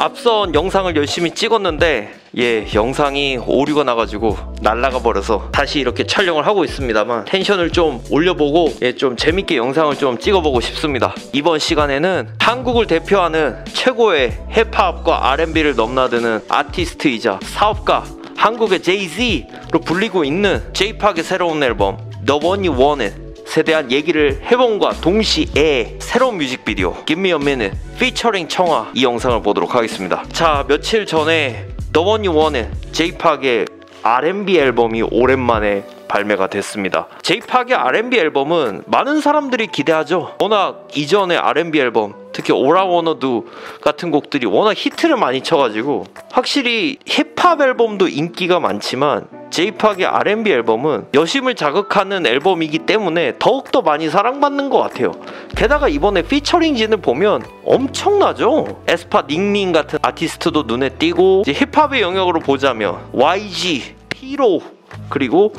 앞선 영상을 열심히 찍었는데 예 영상이 오류가 나가지고 날라가 버려서 다시 이렇게 촬영을 하고 있습니다만 텐션을 좀 올려보고 예 좀 재밌게 영상을 좀 찍어보고 싶습니다. 이번 시간에는 한국을 대표하는 최고의 힙합과 R&B를 넘나드는 아티스트이자 사업가 한국의 제이지로 불리고 있는 제이팍의 새로운 앨범 The One You Wanted 에 대한 얘기를 해본과 동시에 새로운 뮤직비디오 Give Me a Minute 피처링 청아 이 영상을 보도록 하겠습니다. 자 며칠 전에 You Wanted 제이팍의 R&B 앨범이 오랜만에 발매가 됐습니다. 제이팍의 R&B 앨범은 많은 사람들이 기대하죠. 워낙 이전의 R&B 앨범, 특히 오라 워너두 같은 곡들이 워낙 히트를 많이 쳐가지고 확실히 힙합 앨범도 인기가 많지만 제이팍의 R&B 앨범은 여심을 자극하는 앨범이기 때문에 더욱더 많이 사랑받는 것 같아요. 게다가 이번에 featuring진을 보면 엄청나죠. 에스파 닝닝 같은 아티스트도 눈에 띄고 힙합의 영역으로 보자면 YG, P-Lo 그리고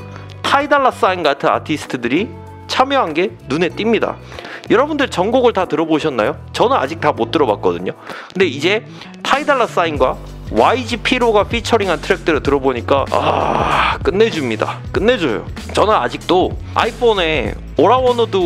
Ty Dolla $ign 같은 아티스트들이 참여한 게 눈에 띕니다. 여러분들 전곡을 다 들어보셨나요? 저는 아직 다 못 들어봤거든요. 근데 이제 타이달라 사인과 YG 피로가 피처링한 트랙들을 들어보니까 아 끝내줍니다. 끝내줘요. 저는 아직도 아이폰에 All I Wanna Do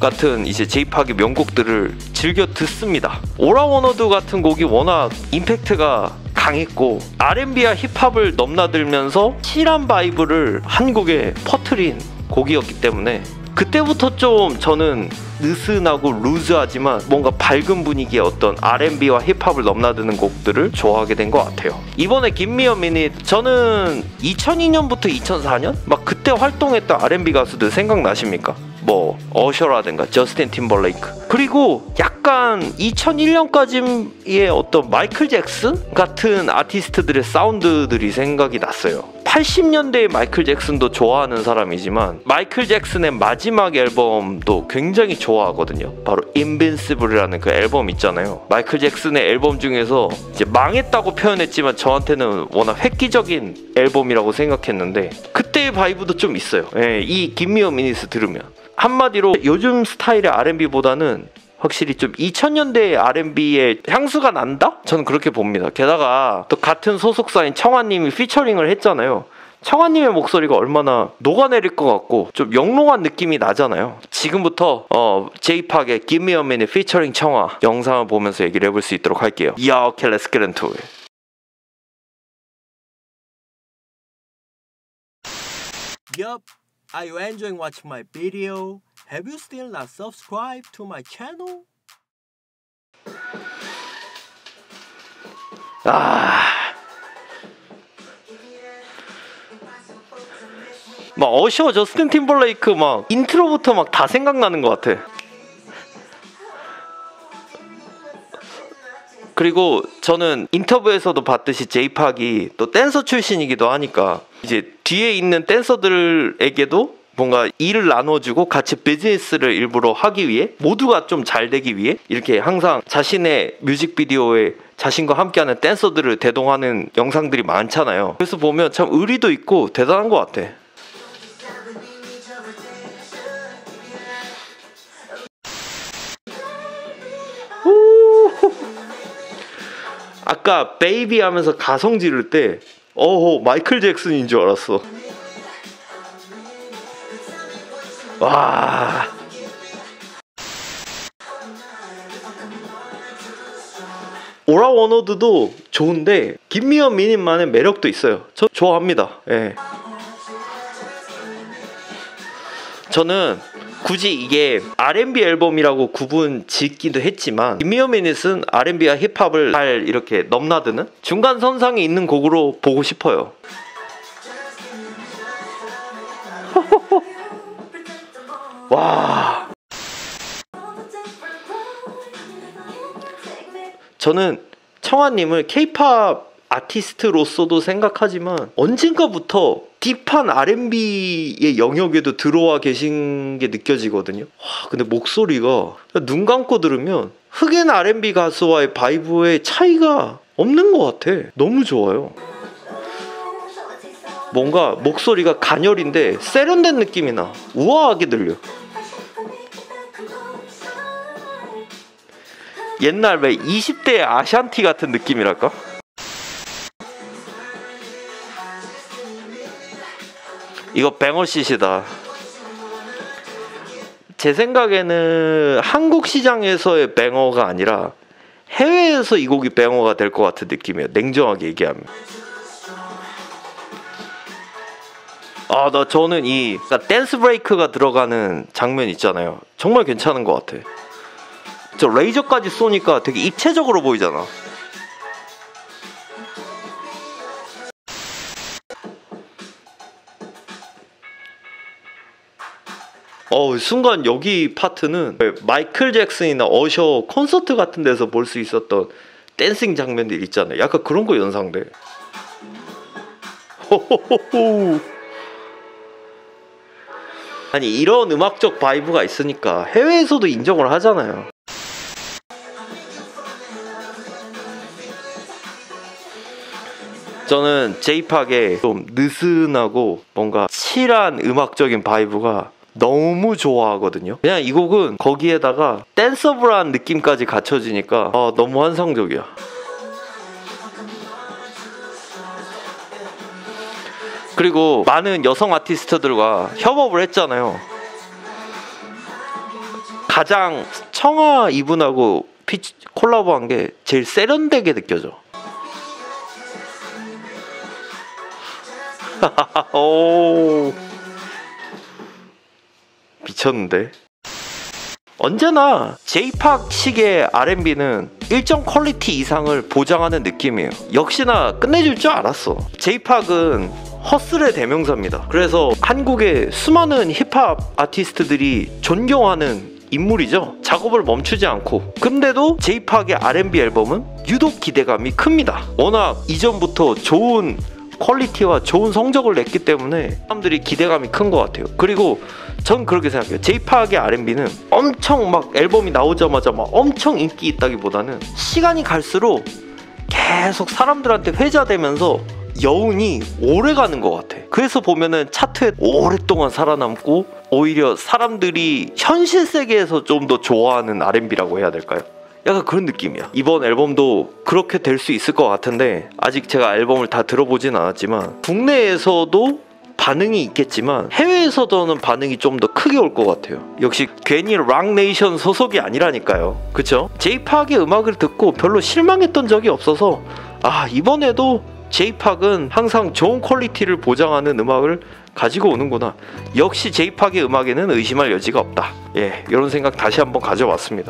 같은 이제 Jay Park의 명곡들을 즐겨 듣습니다. All I Wanna Do 같은 곡이 워낙 임팩트가 강했고 R&B와 힙합을 넘나들면서 chill한 vibe를 한국에 퍼트린 곡이었기 때문에 그때부터 좀 저는 느슨하고 loose하지만 뭔가 밝은 분위기의 어떤 R&B와 힙합을 넘나드는 곡들을 좋아하게 된 것 같아요. 이번에 Gimme A Minute 저는 2002년부터 2004년 막 그때 활동했던 R&B 가수들 생각나십니까? 뭐 어셔라든가 저스틴 팀벌레이크. 그리고 약간 2001년까지의 어떤 마이클 잭슨 같은 아티스트들의 사운드들이 생각이 났어요. 80년대의 마이클 잭슨도 좋아하는 사람이지만 마이클 잭슨의 마지막 앨범도 굉장히 좋아하거든요. 바로 Invincible이라는 그 앨범 있잖아요. 마이클 잭슨의 앨범 중에서 이제 망했다고 표현했지만 저한테는 워낙 획기적인 앨범이라고 생각했는데 그때의 vibe도 좀 있어요 예, 이 Gimme A Minute 들으면 한마디로 요즘 스타일의 R&B보다는 확실히 좀 2000년대 R&B의 향수가 난다? 저는 그렇게 봅니다. 게다가 또 같은 소속사인 청하님이 피처링을 했잖아요. 청하님의 목소리가 얼마나 녹아내릴 것 같고 좀 영롱한 느낌이 나잖아요. 지금부터 어, Jay Park의 Give Me a Minute 피처링 청하 영상을 보면서 얘기를 해볼 수 있도록 할게요. 야, 오케이, let's 잇. Yup. Are you enjoying watching my video? Have you still not subscribed to my channel? 아. 막 어셔 저스틴 팀버레이크 막 인트로부터 막 다 생각나는 것 같아. 그리고 저는 인터뷰에서도 봤듯이 Jay Park이 또 댄서 출신이기도 하니까 이제 뒤에 있는 댄서들에게도 뭔가 일을 나눠주고 같이 비즈니스를 일부러 하기 위해 모두가 좀 잘 되기 위해 이렇게 항상 자신의 뮤직비디오에 자신과 함께하는 댄서들을 대동하는 영상들이 많잖아요. 그래서 보면 참 의리도 있고 대단한 것 같아. 아까 베이비 하면서 가성 지를 때 어호 마이클 잭슨인 줄 알았어. 와. 오라 워너드도 좋은데 김미연 미님만의 매력도 있어요. 저 좋아합니다. 예. 저는 굳이 이게 R&B 앨범이라고 구분 짓기도 했지만 김미어 미닛은 R&B와 힙합을 잘 이렇게 넘나드는 중간 선상에 있는 곡으로 보고 싶어요. 와. 저는 청아님을 케이팝 아티스트로서도 생각하지만 언젠가부터 딥한 R&B의 영역에도 들어와 계신 게 느껴지거든요. 와, 근데 목소리가 눈 감고 들으면 흑인 R&B 가수와의 바이브의 차이가 없는 것 같아. 너무 좋아요. 뭔가 목소리가 가녀린데 세련된 느낌이 나. 우아하게 들려. 옛날 왜 20대 아샨티 같은 느낌이랄까? 이거 뱅어시시다. 제 생각에는 한국 시장에서의 뱅어가 아니라 해외에서 이 곡이 뱅어가 될 것 같은 느낌이에요. 냉정하게 얘기하면. 아, 나 저는 이 그러니까 댄스 브레이크가 들어가는 장면 있잖아요. 정말 괜찮은 것 같아. 저 레이저까지 쏘니까 되게 입체적으로 보이잖아. 어 순간 여기 파트는 마이클 잭슨이나 어셔 콘서트 같은 데서 볼 수 있었던 댄싱 장면들 있잖아요. 약간 그런 거 연상돼. 호호호호. 아니 이런 음악적 vibe가 있으니까 해외에서도 인정을 하잖아요. 저는 Jay Park의 좀 느슨하고 뭔가 chill한 음악적인 vibe가 너무 좋아하거든요. 그냥 이 곡은 거기에다가 danceable한 느낌까지 갖춰지니까 아, 너무 환상적이야. 그리고 많은 여성 아티스트들과 협업을 했잖아요. 가장 청하 이분하고 피처 콜라보한 게 제일 세련되게 느껴져. 오 미쳤는데 언제나 J-팝식의 R&B는 일정 퀄리티 이상을 보장하는 느낌이에요 역시나 끝내줄 줄 알았어 J-팝은 허슬의 대명사입니다 그래서 한국의 수많은 힙합 아티스트들이 존경하는 인물이죠. 작업을 멈추지 않고. 근데도 J-팝의 R&B 앨범은 유독 기대감이 큽니다. 워낙 이전부터 좋은 퀄리티와 좋은 성적을 냈기 때문에 사람들이 기대감이 큰 것 같아요. 그리고 전 그렇게 생각해요. J-팝의 R&B는 엄청 막 앨범이 나오자마자 막 엄청 인기 있다기보다는 시간이 갈수록 계속 사람들한테 회자되면서 여운이 오래 가는 것 같아. 그래서 보면은 차트에 오랫동안 살아남고 오히려 사람들이 현실 세계에서 좀 더 좋아하는 R&B라고 해야 될까요? 약간 그런 느낌이야. 이번 앨범도 그렇게 될 수 있을 것 같은데 아직 제가 앨범을 다 들어보진 않았지만 국내에서도 반응이 있겠지만 해외에서도는 반응이 좀 더 크게 올 것 같아요. 역시 괜히 락네이션 소속이 아니라니까요. 그쵸? 제이팍의 음악을 듣고 별로 실망했던 적이 없어서 아 이번에도 Jay Park은 항상 좋은 퀄리티를 보장하는 음악을 가지고 오는구나. 역시 Jay Park의 음악에는 의심할 여지가 없다. 예, 이런 생각 다시 한번 가져왔습니다.